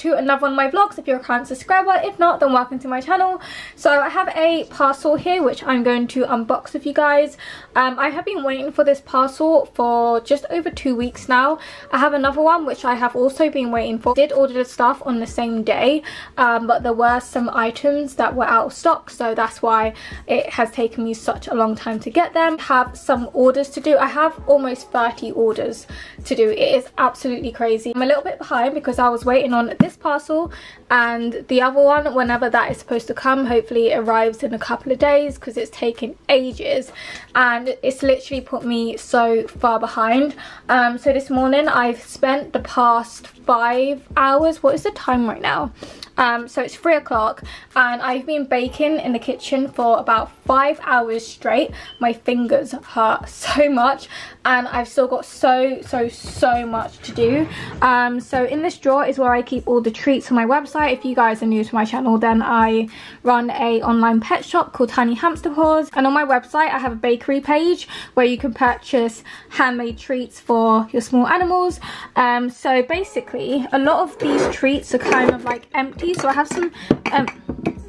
to another one of my vlogs if you're a current subscriber. If not, then welcome to my channel. So I have a parcel here which I'm going to unbox with you guys. Um, I have been waiting for this parcel for just over two weeks now. I have another one which I have also been waiting for. I did order the stuff on the same day, um, but there were some items that were out of stock, so that's why it has taken me such a long time to get them. I have some orders to do. I have almost 30 orders to do. It is absolutely crazy. I'm a little bit behind because I was waiting on this parcel and the other one whenever that is supposed to come hopefully arrives in a couple of days because it's taken ages. And it's literally put me so far behind. Um, so this morning I've spent the past five hours what is the time right now? Um, so it's three o'clock and I've been baking in the kitchen for about five hours straight. My fingers hurt so much and I've still got so so so much to do. Um, so in this drawer is where I keep all the treats on my website if you guys are new to my channel then I run a online pet shop called Tiny Hamster Paws. And on my website I have a bakery page where you can purchase handmade treats for your small animals. Um, so basically a lot of these treats are kind of like empty. So I have some um,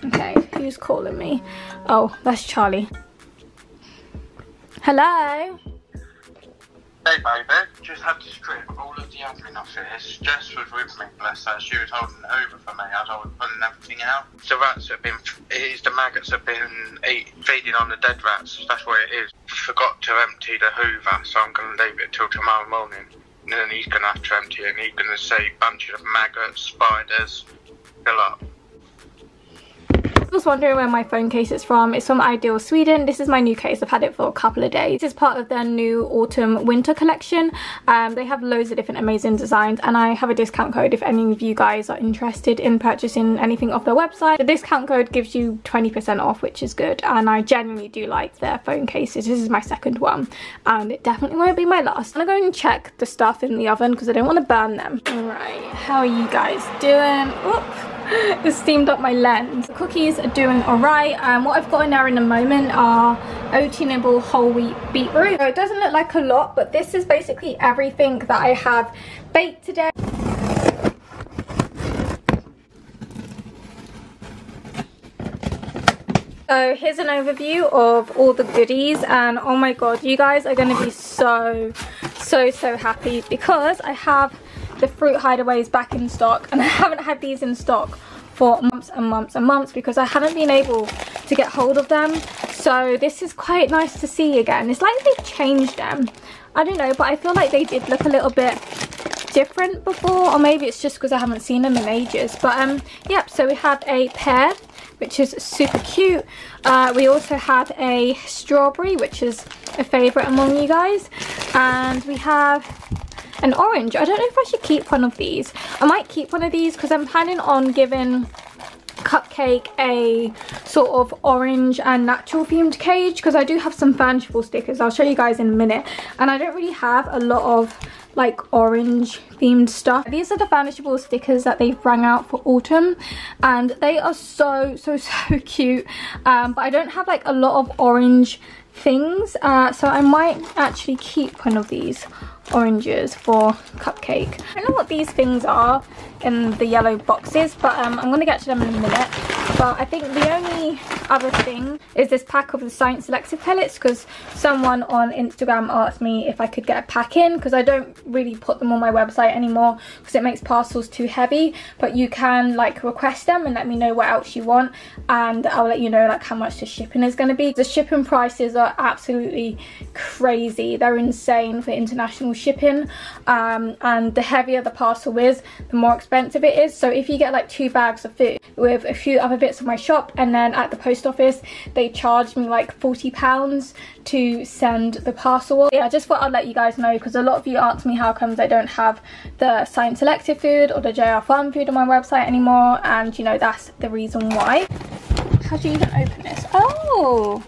okay who's calling me? Oh that's Charlie. Hello Hey baby, just had to strip all of the admin off. Jess was with me, bless her. She was holding it over for me as I was pulling everything out. The rats have been, it is the maggots have been eat, feeding on the dead rats. That's what it is. Forgot to empty the hoover, so I'm going to leave it till tomorrow morning. And then he's going to have to empty it and he's going to see bunches of maggots, spiders, fill up was wondering where my phone case is from. It's from Ideal Sweden. This is my new case. I've had it for a couple of days. This is part of their new autumn winter collection. Um, they have loads of different amazing designs and I have a discount code if any of you guys are interested in purchasing anything off their website. The discount code gives you 20% off which is good and I genuinely do like their phone cases. This is my second one and it definitely won't be my last. I'm gonna go and check the stuff in the oven because I don't want to burn them. Alright, how are you guys doing? it steamed up my lens. The cookies are doing alright. Um, what I've got in there in a moment are Nibble whole wheat beetroot. So it doesn't look like a lot, but this is basically everything that I have baked today. So here's an overview of all the goodies and oh my god, you guys are going to be so, so, so happy because I have the fruit hideaways back in stock and I haven't had these in stock for months and months and months because I haven't been able to get hold of them. So this is quite nice to see again. It's like they've changed them. I don't know but I feel like they did look a little bit different before or maybe it's just because I haven't seen them in ages. But um yep so we have a pear which is super cute. Uh, we also have a strawberry which is a favorite among you guys. And we have an orange. I don't know if I should keep one of these. I might keep one of these because I'm planning on giving Cupcake a sort of orange and natural themed cage because I do have some Furnishables stickers. I'll show you guys in a minute. And I don't really have a lot of like orange themed stuff. These are the Furnishables stickers that they've rang out for autumn and they are so so so cute um, but I don't have like a lot of orange things uh, so I might actually keep one of these oranges for cupcake. I don't know what these things are in the yellow boxes but um, I'm going to get to them in a minute but I think the only other thing is this pack of the Science Selective pellets because someone on Instagram asked me if I could get a pack in because I don't really put them on my website anymore because it makes parcels too heavy but you can like request them and let me know what else you want and I'll let you know like how much the shipping is going to be. The shipping prices are absolutely crazy. They're insane for international shipping um, and the heavier the parcel is the more expensive it is. So if you get like two bags of food with a few other bits of my shop and then at the post office they charge me like 40 pounds to send the parcel. Yeah I just thought I'd let you guys know because a lot of you ask me how comes I don't have the science selective food or the JR farm food on my website anymore and you know that's the reason why. How do you even open this? Oh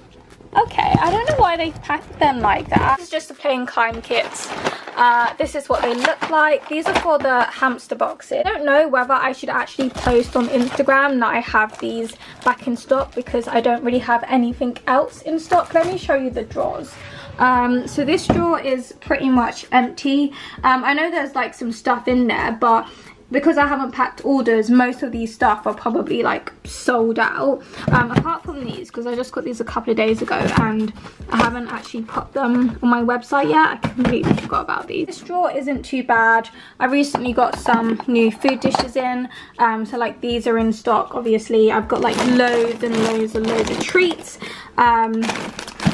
okay I don't know why they packed them like that this is just the plain climb kits uh, this is what they look like. These are for the hamster boxes. I don't know whether I should actually post on Instagram that I have these back in stock because I don't really have anything else in stock. Let me show you the drawers. Um, so this drawer is pretty much empty. Um, I know there's like some stuff in there, but because I haven't packed orders, most of these stuff are probably like sold out. Um, apart from these, because I just got these a couple of days ago and I haven't actually put them on my website yet. I completely forgot about these. This drawer isn't too bad. I recently got some new food dishes in. Um, so like these are in stock, obviously. I've got like loads and loads and loads of treats. Um,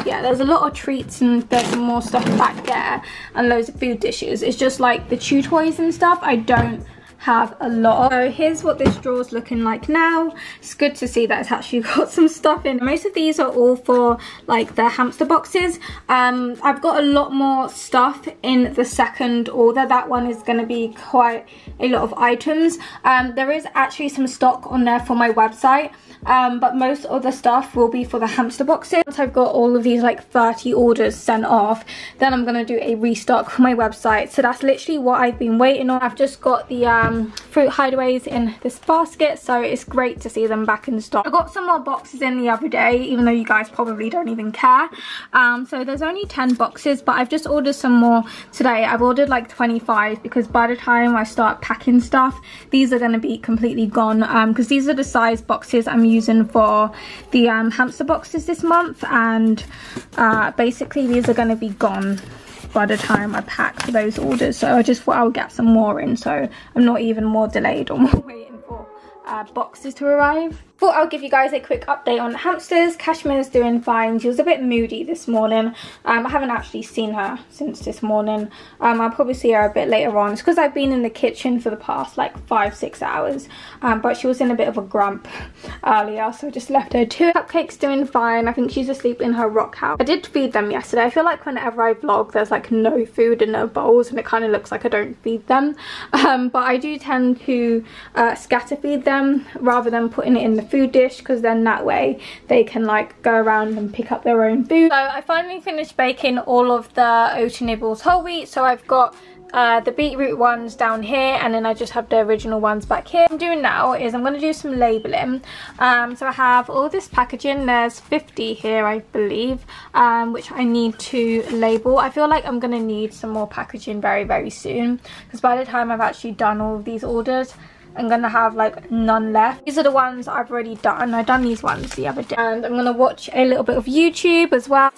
yeah there's a lot of treats and there's some more stuff back there and loads of food dishes it's just like the chew toys and stuff i don't have a lot so here's what this drawer's looking like now. It's good to see that it's actually got some stuff in. Most of these are all for like the hamster boxes. Um i've got a lot more stuff in the second order. That one is going to be quite a lot of items. Um there is actually some stock on there for my website um, but most of the stuff will be for the hamster boxes. Once I've got all of these like 30 orders sent off, then I'm to do a restock for my website. So that's literally what I've been waiting on. I've just got the um, fruit hideaways in this basket, so it's great to see them back in stock. I got some more boxes in the other day, even though you guys probably don't even care. Um, so there's only 10 boxes, but I've just ordered some more today. I've ordered like 25 because by the time I start packing stuff, these are to be completely gone because um, these are the size boxes I'm using for the um, hamster boxes this month and uh, basically these are going to be gone by the time I pack those orders. So I just thought I would get some more in so I'm not even more delayed or more waiting for uh, boxes to arrive thought I'll give you guys a quick update on hamsters. Cashmere's doing fine. She was a bit moody this morning. Um, I haven't actually seen her since this morning. Um, I'll probably see her a bit later on. It's because I've been in the kitchen for the past like five, six hours. Um, but she was in a bit of a grump earlier, so I just left her to Cupcake's doing fine. I think she's asleep in her rock house. I did feed them yesterday. I feel like whenever I vlog, there's like no food in their bowls and it kind of looks like I don't feed them. Um, but I do tend to uh, scatter feed them rather than putting it in the food dish because then that way they can like go around and pick up their own food. So I finally finished baking all of the Oaty Nibbles whole wheat. So I've got uh, the beetroot ones down here and then I just have the original ones back here. What I'm doing now is I'm going to do some labelling. Um, so I have all this packaging, there's 50 here I believe, um, which I need to label. I feel like I'm going to need some more packaging very very soon because by the time I've actually done all of these orders I'm gonna have like none left. These are the ones I've already done. I've done these ones the other day. And I'm gonna watch a little bit of YouTube as well.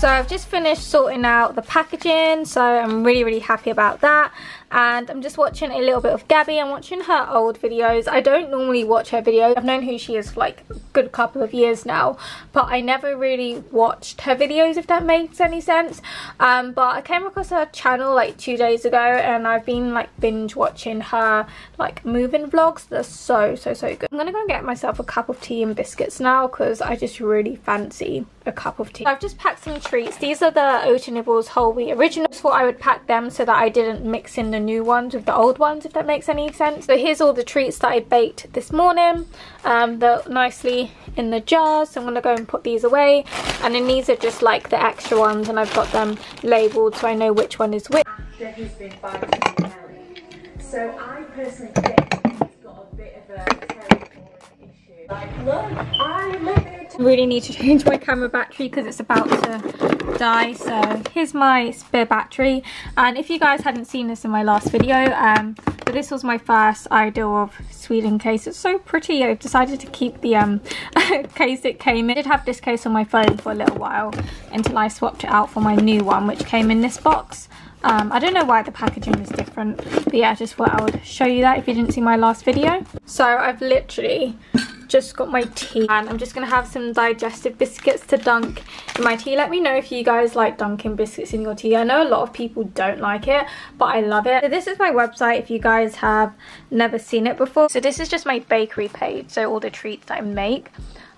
So I've just finished sorting out the packaging, so I'm really, really happy about that and I'm just watching a little bit of Gabby. I'm watching her old videos. I don't normally watch her videos. I've known who she is for like a good couple of years now, but I never really watched her videos if that makes any sense. Um, but I came across her channel like two days ago and I've been like binge watching her like moving vlogs. They're so, so, so good. I'm gonna go and get myself a cup of tea and biscuits now because I just really fancy a cup of tea. I've just packed some treats. These are the Oaty Nibbles whole wheat originals. Thought I would pack them so that I didn't mix in the new ones with the old ones if that makes any sense. So here's all the treats that I baked this morning. Um, they're nicely in the jars so I'm going to go and put these away and then these are just like the extra ones and I've got them labelled so I know which one is which. So I personally think he's got a bit of a issue. Like look, I live really need to change my camera battery because it's about to die so here's my spare battery. And if you guys hadn't seen this in my last video um but this was my first Ideal of Sweden case. It's so pretty I've decided to keep the um case it came in. I did have this case on my phone for a little while until I swapped it out for my new one which came in this box. Um, I don't know why the packaging is different but yeah I just thought I would show you that if you didn't see my last video. So I've literally just got my tea and I'm just going to have some digestive biscuits to dunk in my tea. Let me know if you guys like dunking biscuits in your tea. I know a lot of people don't like it, but I love it. So this is my website if you guys have never seen it before. So this is just my bakery page, so all the treats that I make.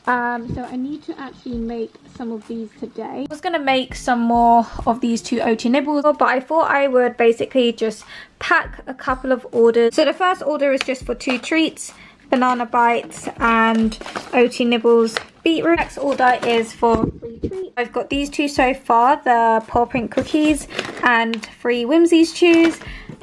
Um, so I need to actually make some of these today. I was going to make some more of these two Oaty Nibbles, but I thought I would basically just pack a couple of orders. So the first order is just for two treats banana bites and Oaty Nibbles beetroot. Next order is for free. I've got these two so far, the paw print cookies and free Whimsies chews.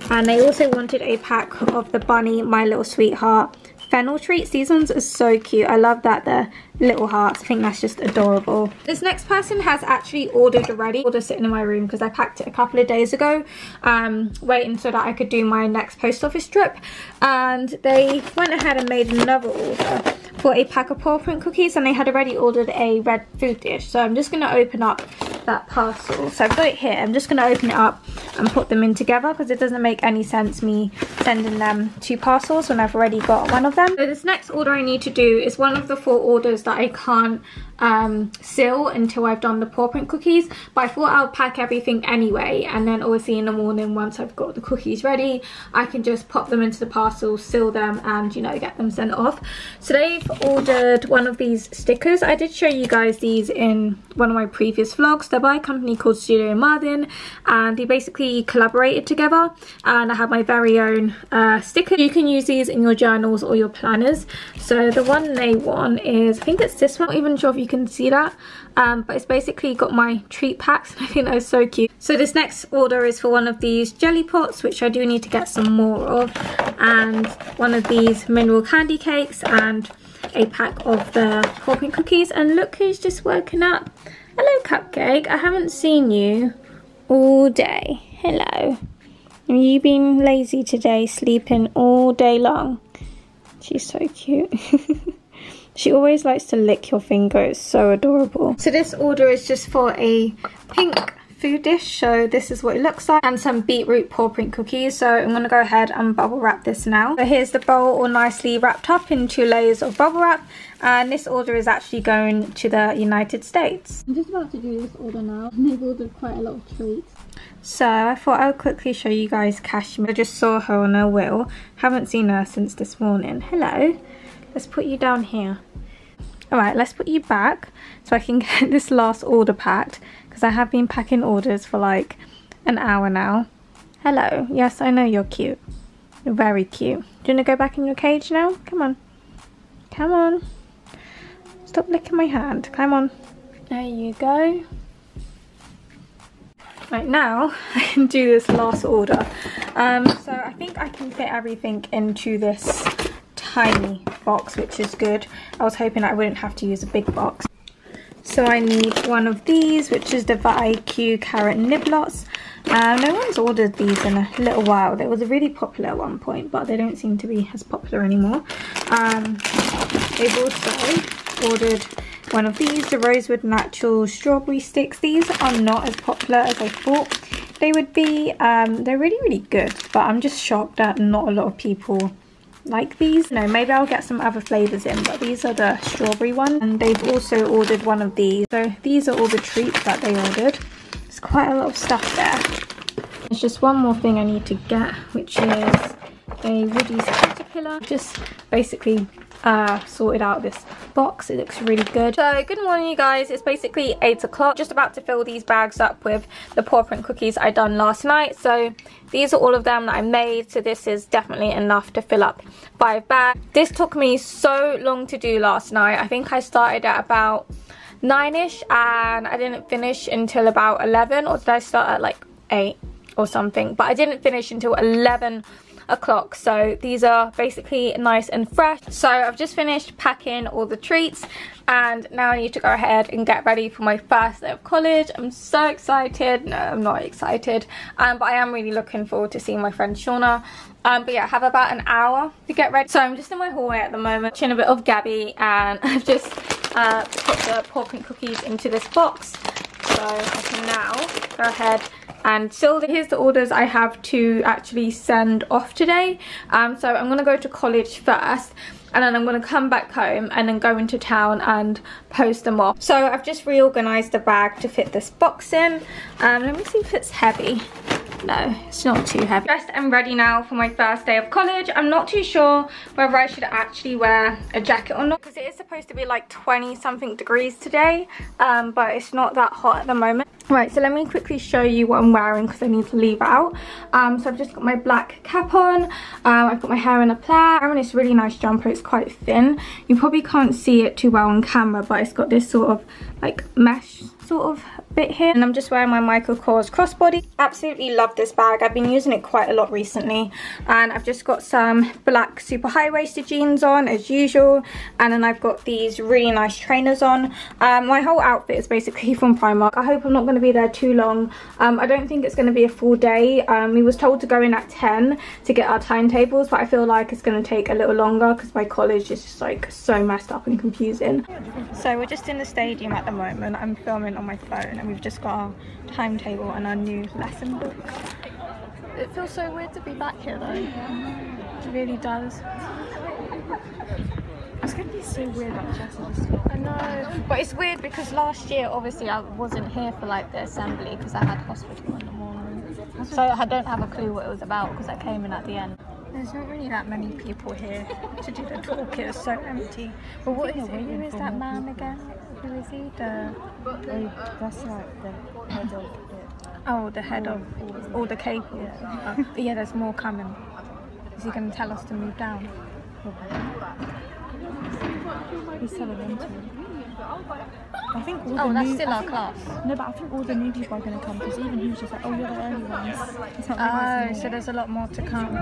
And they also wanted a pack of the bunny My Little Sweetheart fennel treats. These ones are so cute. I love that they're little hearts. I think that's just adorable. This next person has actually ordered already. Order sitting in my room because I packed it a couple of days ago, um, waiting so that I could do my next post office trip. And they went ahead and made another order for a pack of paw print cookies and they had already ordered a red food dish. So I'm just going to open up that parcel. So I've got it here. I'm just going to open it up and put them in together because it doesn't make any sense me sending them two parcels when I've already got one of them. So this next order I need to do is one of the four orders that I can't um, seal until I've done the paw print cookies. But I thought I'll pack everything anyway. And then obviously in the morning, once I've got the cookies ready, I can just pop them into the parcel, seal them and, you know, get them sent off. So they've ordered one of these stickers. I did show you guys these in one of my previous vlogs. They're by a company called Studio Martin and they basically collaborated together. And I have my very own uh, sticker. You can use these in your journals or your planners. So the one they want is, I think it's this one. I'm not even sure if you can see that um, but it's basically got my treat packs and I think those so cute. So this next order is for one of these jelly pots which I do need to get some more of and one of these mineral candy cakes and a pack of the paw print cookies and look who's just woken up. Hello Cupcake, I haven't seen you all day. Hello. Have you been lazy today, sleeping all day long? She's so cute. She always likes to lick your finger. It's so adorable. So this order is just for a pink food dish. So this is what it looks like. And some beetroot paw print cookies. So I'm going to go ahead and bubble wrap this now. So here's the bowl all nicely wrapped up in two layers of bubble wrap. And this order is actually going to the United States. I'm just about to do this order now. And they've ordered quite a lot of treats. So I thought I would quickly show you guys Cashmere. I just saw her on her wheel. Haven't seen her since this morning. Hello. Let's put you down here. Alright, let's put you back so I can get this last order packed because I have been packing orders for like an hour now. Hello. Yes, I know you're cute. You're very cute. Do you want to go back in your cage now? Come on. Come on. Stop licking my hand. Come on. There you go. Right now, I can do this last order. Um, so I think I can fit everything into this tiny box, which is good. I was hoping I wouldn't have to use a big box. So I need one of these, which is the VIQ Carrot Niblots. Um, no one's ordered these in a little while. They was really popular at one point, but they don't seem to be as popular anymore. Um, they've also ordered one of these, the Rosewood Natural Strawberry Sticks. These are not as popular as I thought they would be. Um, they're really, really good, but I'm just shocked that not a lot of people like these. No, maybe I'll get some other flavours in, but these are the strawberry ones. And they've also ordered one of these. So these are all the treats that they ordered. There's quite a lot of stuff there. There's just one more thing I need to get, which is a Woody's Caterpillar. Just basically uh, sorted out this box. It looks really good. So good morning you guys. It's basically 8 o'clock. Just about to fill these bags up with the paw print cookies I done last night. So these are all of them that I made. So this is definitely enough to fill up five bags. This took me so long to do last night. I think I started at about 9ish and I didn't finish until about 11 or did I start at like 8 or something. But I didn't finish until 11 o'clock. So these are basically nice and fresh. So I've just finished packing all the treats and now I need to go ahead and get ready for my first day of college. I'm so excited. No I'm not excited um, but I am really looking forward to seeing my friend Shauna. Um, but yeah, I have about an hour to get ready. So I'm just in my hallway at the moment, watching a bit of Gabby, and I've just uh, put the paw print cookies into this box. So I can now go ahead and so here's the orders I have to actually send off today um, so I'm gonna go to college first and then I'm going to come back home and then go into town and post them off. So I've just reorganised the bag to fit this box in. Um, let me see if it's heavy. No, it's not too heavy. Dressed and ready now for my first day of college. I'm not too sure whether I should actually wear a jacket or not because it is supposed to be like 20 something degrees today, um, but it's not that hot at the moment. Right, so let me quickly show you what I'm wearing because I need to leave out. Um, so I've just got my black cap on. Um, I've got my hair in a plait. I'm in this really nice jumper. It's quite thin. You probably can't see it too well on camera, but it's got this sort of like mesh sort of bit here and I'm just wearing my Michael Kors crossbody. Absolutely love this bag. I've been using it quite a lot recently and I've just got some black super high-waisted jeans on as usual and then I've got these really nice trainers on. Um, my whole outfit is basically from Primark. I hope I'm not going to be there too long. Um, I don't think it's going to be a full day. Um, we was told to go in at 10 to get our timetables but I feel like it's going to take a little longer because my college is just like so messed up and confusing. So we're just in the stadium at the moment. I'm filming on my phone and we've just got our timetable and our new lesson book. It feels so weird to be back here though. It really does. It's gonna be so weird like Jess I know, but it's weird because last year obviously I wasn't here for like the assembly because I had hospital in the morning. So I don't have a clue what it was about because I came in at the end. There's not really that many people here to do the talk. It's so empty. But what is it? Who is that man again? Who is he? The oh, uh, That's like the head of it. oh, the head of all the cables. Oh, uh, yeah, there's more coming. Is he going to tell us to move down? He's telling them to. I think all Oh, the that's new, still I our think- class. No, but I think all the new people are going to come because even he was just like, oh, you're the early ones. Oh, realising so there's a lot more to come.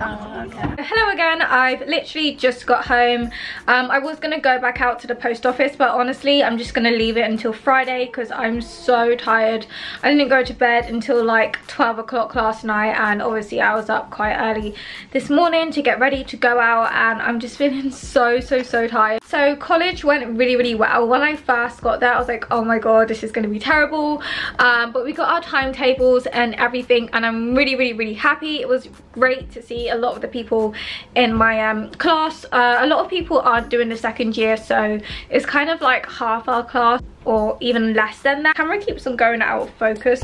Oh, okay. Hello again. I've literally just got home. Um, I was going to go back out to the post office, but honestly, I'm just going to leave it until Friday because I'm so tired. I didn't go to bed until like 12 o'clock last night, and obviously I was up quite early this morning to get ready to go out, and I'm just feeling so, so, so tired. So college went really, really well. When I first got there, I was like, oh my god, this is going to be terrible. Um, but we got our timetables and everything, and I'm really, really, really happy. It was great to see a lot of the people in my um, class. Uh, a lot of people are doing the second year, so it's kind of like half our class or even less than that. Camera keeps on going out of focus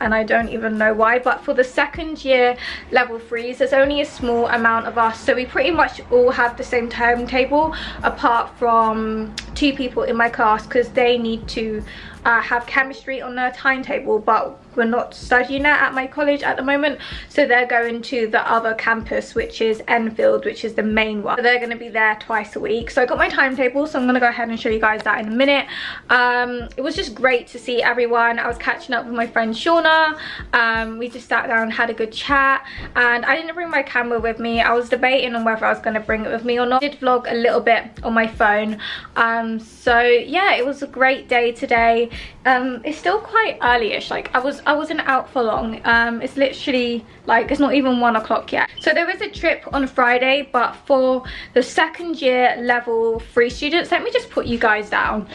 and I don't even know why but for the second year level threes there's only a small amount of us so we pretty much all have the same timetable apart from two people in my class because they need to uh, have chemistry on their timetable but we're not studying it at my college at the moment. So they're going to the other campus which is Enfield which is the main one. So they're going to be there twice a week. So I got my timetable so I'm going to go ahead and show you guys that in a minute. Um, it was just great to see everyone. I was catching up with my friend Shauna. Um, we just sat down and had a good chat and I didn't bring my camera with me. I was debating on whether I was going to bring it with me or not. I did vlog a little bit on my phone. Um, so yeah it was a great day today um, it's still quite early-ish like I was I wasn't out for long. Um, it's literally like it's not even one o'clock yet. So there is a trip on Friday but for the second year level three students let me just put you guys down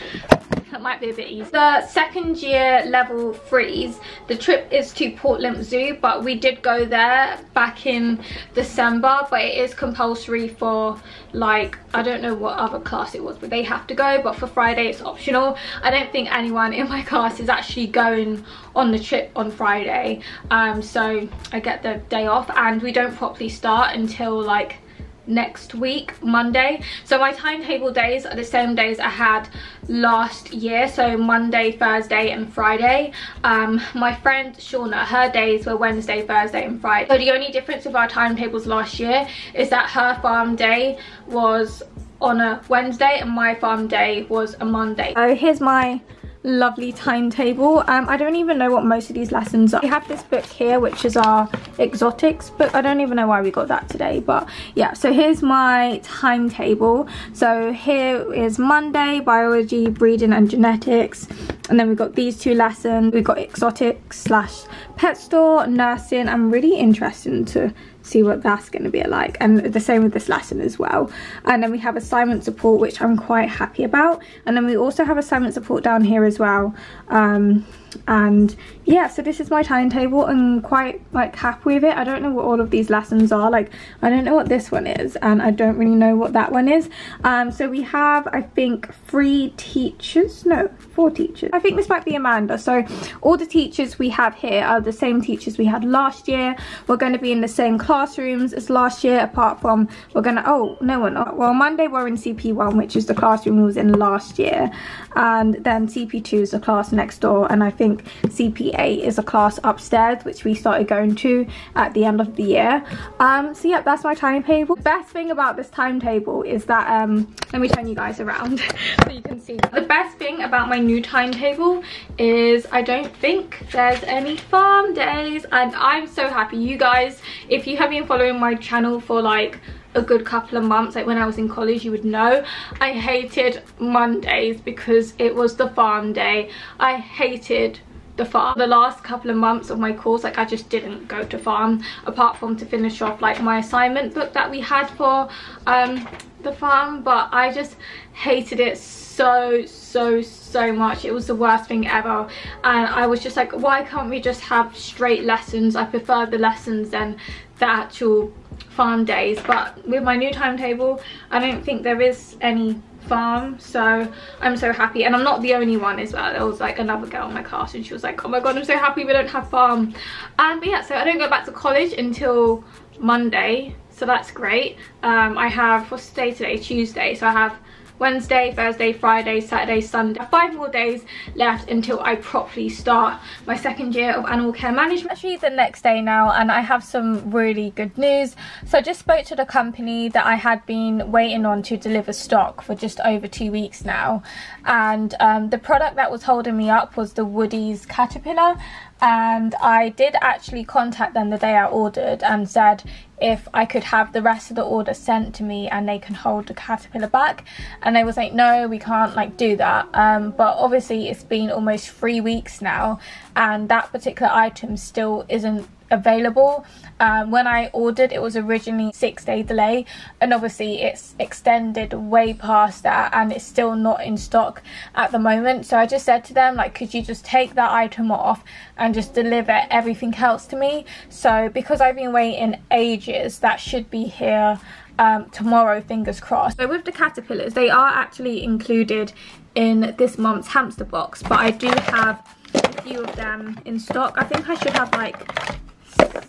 that might be a bit easy. The second year level threes, the trip is to Port Lympne Zoo, but we did go there back in December, but it is compulsory for like, I don't know what other class it was, but they have to go, but for Friday it's optional. I don't think anyone in my class is actually going on the trip on Friday, um, so I get the day off and we don't properly start until like next week monday. So my timetable days are the same days i had last year so monday thursday and friday. Um my friend shauna her days were wednesday thursday and friday. So the only difference with our timetables last year is that her farm day was on a wednesday and my farm day was a monday. So here's my lovely timetable. Um i don't even know what most of these lessons are. We have this book here which is our exotics book. I don't even know why we got that today but yeah. So here's my timetable. So here is monday biology breeding and genetics. And then we've got these two lessons. We've got exotics slash pet store nursing. I'm really interested to see what that's going to be like. And the same with this lesson as well. And then we have assignment support which i'm quite happy about. And then we also have assignment support down here as well. Um, and yeah so this is my timetable i'm quite like happy with it. I don't know what all of these lessons are. Like i don't know what this one is and i don't really know what that one is. Um so we have i think three teachers. No four teachers. I think this might be amanda. So all the teachers we have here are the same teachers we had last year. We're going to be in the same classrooms as last year apart from we're gonna oh no we're not. Well monday we're in cp1 which is the classroom we was in last year. And then cp2 is the class next door. And i think CPA is a class upstairs which we started going to at the end of the year. Um, so yeah, that's my timetable. The best thing about this timetable is that, um, let me turn you guys around so you can see. The best thing about my new timetable is I don't think there's any farm days and I'm so happy. You guys, if you have been following my channel for like a good couple of months. Like when I was in college you would know. I hated Mondays because it was the farm day. I hated the farm the last couple of months of my course like I just didn't go to farm apart from to finish off like my assignment book that we had for um the farm. But I just hated it so so so much. It was the worst thing ever. And I was just like why can't we just have straight lessons? I prefer the lessons than the actual farm days but with my new timetable I don't think there is any farm so I'm so happy. And I'm not the only one as well. There was like another girl in my class and she was like oh my god I'm so happy we don't have farm. Um but yeah so I don't go back to college until Monday so that's great. Um I have what's the day today Tuesday so I have Wednesday, Thursday, Friday, Saturday, Sunday. Five more days left until I properly start my second year of animal care management. Actually the next day now and I have some really good news. So I just spoke to the company that I had been waiting on to deliver stock for just over two weeks now and um, the product that was holding me up was the Woody's Caterpillar and I did actually contact them the day I ordered and said if I could have the rest of the order sent to me and they can hold the caterpillar back. And they was like no we can't like do that. Um, but obviously it's been almost three weeks now and that particular item still isn't available. Um, when I ordered it was originally six day delay and obviously it's extended way past that and it's still not in stock at the moment. So I just said to them like could you just take that item off and just deliver everything else to me? So because I've been waiting ages that should be here um, tomorrow fingers crossed. So with the caterpillars they are actually included in this month's hamster box but I do have a few of them in stock. I think I should have like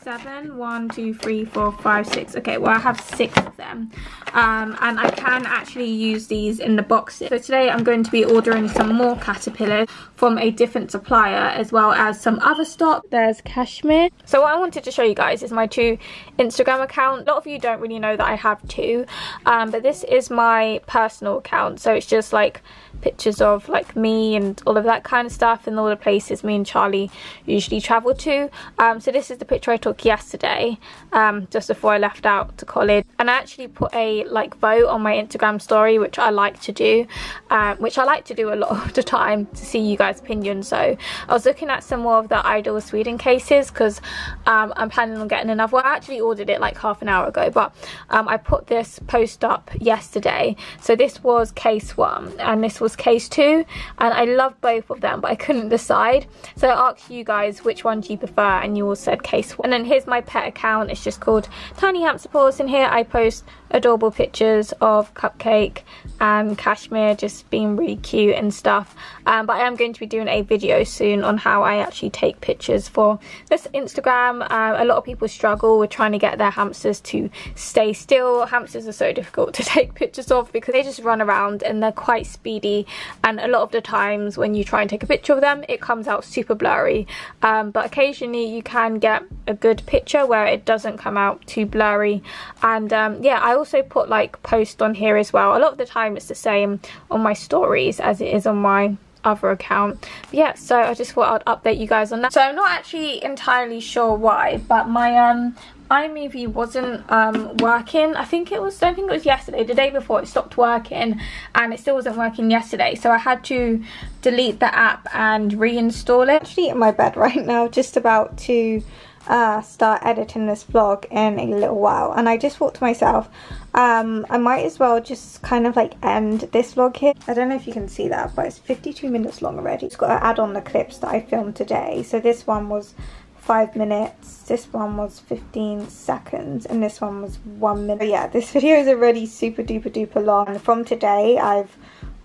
seven one two three four five six. Okay well i have six of them. Um, and i can actually use these in the boxes. So today i'm going to be ordering some more caterpillars from a different supplier as well as some other stock. There's cashmere so what i wanted to show you guys is my two instagram account. A lot of you don't really know that i have two um, but this is my personal account. So it's just like pictures of like me and all of that kind of stuff and all the places me and Charlie usually travel to. Um, so this is the picture I took yesterday um, just before I left out to college. And I actually put a like vote on my Instagram story which I like to do um, which I like to do a lot of the time to see you guys opinions so I was looking at some more of the Ideal Sweden cases because um, I'm planning on getting another one. I actually ordered it like half an hour ago but um, I put this post up yesterday. So this was case one and this was case two and I loved both of them but I couldn't decide. So I asked you guys which one do you prefer and you all said case one. And then here's my pet account. It's just called Tiny Hamster Paws and here. I post adorable pictures of Cupcake and Cashmere just being really cute and stuff. Um, but I am going to be doing a video soon on how I actually take pictures for this Instagram. Uh, a lot of people struggle with trying to get their hamsters to stay still. Hamsters are so difficult to take pictures of because they just run around and they're quite speedy. And a lot of the times when you try and take a picture of them it comes out super blurry. Um, but occasionally you can get a good picture where it doesn't come out too blurry. And um, yeah I also put like post on here as well. A lot of the time it's the same on my stories as it is on my other account but yeah so i just thought i'd update you guys on that so i'm not actually entirely sure why but my um iMovie wasn't um, working. I think it was, I think it was yesterday, the day before it stopped working and it still wasn't working yesterday. So I had to delete the app and reinstall it. Actually in my bed right now, just about to uh, start editing this vlog in a little while. And I just thought to myself, um, I might as well just kind of like end this vlog here. I don't know if you can see that, but it's 52 minutes long already. It's got to add on the clips that I filmed today. So this one was five minutes this one was 15 seconds and this one was one minute but yeah this video is already super duper duper long and from today I've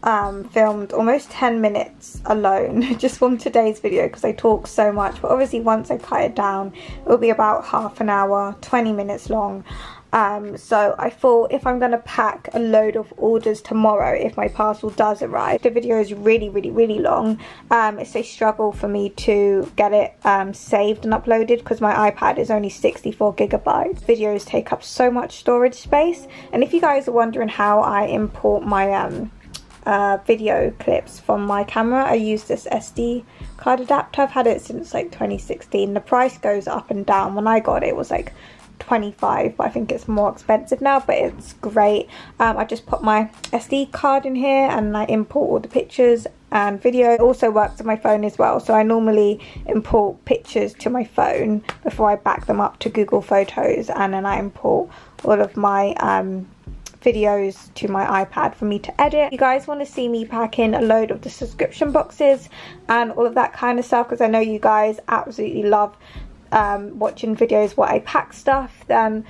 um, filmed almost 10 minutes alone just from today's video because I talk so much but obviously once I cut it down it will be about half an hour 20 minutes long Um, so I thought if I'm going to pack a load of orders tomorrow, if my parcel does arrive, the video is really, really, really long. Um, it's a struggle for me to get it um, saved and uploaded because my iPad is only 64 gigabytes. Videos take up so much storage space. And if you guys are wondering how I import my um, uh, video clips from my camera, I use this SD card adapter. I've had it since like 2016. The price goes up and down. When I got it, it was like 25 but I think it's more expensive now but it's great um, I just put my SD card in here and I import all the pictures and video it also works on my phone as well so I normally import pictures to my phone before I back them up to Google Photos and then I import all of my um, videos to my iPad for me to edit. You guys want to see me pack in a load of the subscription boxes and all of that kind of stuff because I know you guys absolutely love um, watching videos what I pack stuff then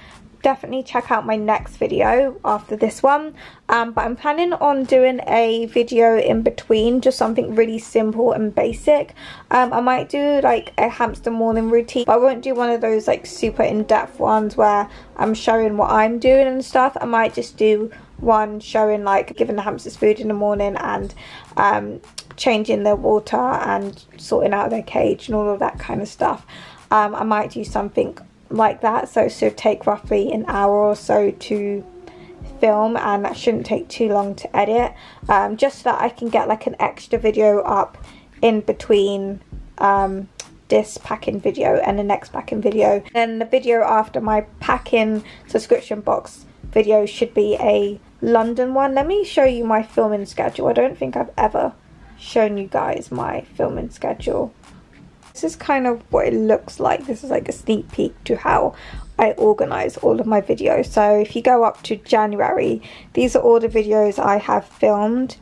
definitely check out my next video after this one. Um, but I'm planning on doing a video in between just something really simple and basic. Um, I might do like a hamster morning routine but I won't do one of those like super in-depth ones where I'm showing what I'm doing and stuff. I might just do one showing like giving the hamsters food in the morning and um, changing their water and sorting out their cage and all of that kind of stuff. Um, I might do something like that. So it should take roughly an hour or so to film and that shouldn't take too long to edit. Um, just so that I can get like an extra video up in between um, this packing video and the next packing video. Then the video after my packing subscription box video should be a London one. Let me show you my filming schedule. I don't think I've ever shown you guys my filming schedule this is kind of what it looks like. This is like a sneak peek to how I organize all of my videos. So if you go up to January, these are all the videos I have filmed.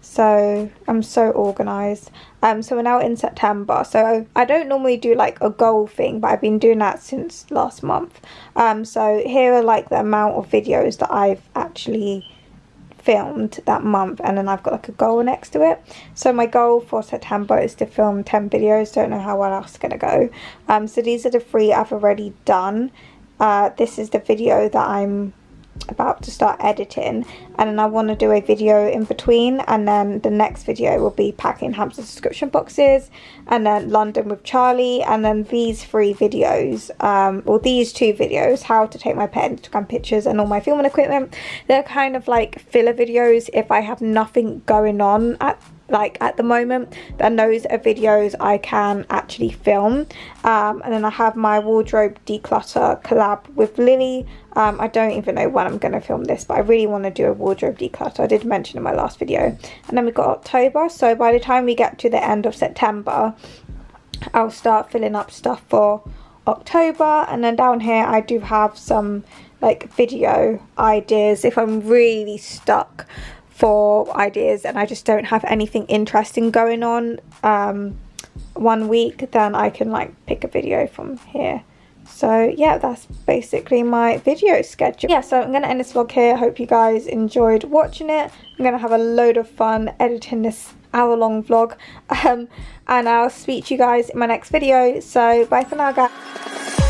So I'm so organized. Um, so we're now in September. So I don't normally do like a goal thing, but I've been doing that since last month. Um, so here are like the amount of videos that I've actually filmed that month and then I've got like a goal next to it. So my goal for September is to film 10 videos. Don't know how well that's gonna go. Um, so these are the three I've already done. Uh, this is the video that I'm about to start editing and then I want to do a video in between and then the next video will be packing hamster subscription boxes and then London with Charlie and then these three videos um, or these two videos how to take my pet Instagram pictures and all my filming equipment. They're kind of like filler videos if I have nothing going on at like at the moment then those are videos I can actually film. Um, and then I have my wardrobe declutter collab with Lily. Um, I don't even know when I'm going to film this but I really want to do a wardrobe declutter. I did mention in my last video. And then we've got October so by the time we get to the end of September I'll start filling up stuff for October. And then down here I do have some like video ideas if I'm really stuck for ideas and I just don't have anything interesting going on um, one week then I can like pick a video from here. So yeah that's basically my video schedule. Yeah so I'm gonna end this vlog here. Hope you guys enjoyed watching it. I'm gonna have a load of fun editing this hour long vlog um, and I'll speak to you guys in my next video. So bye for now guys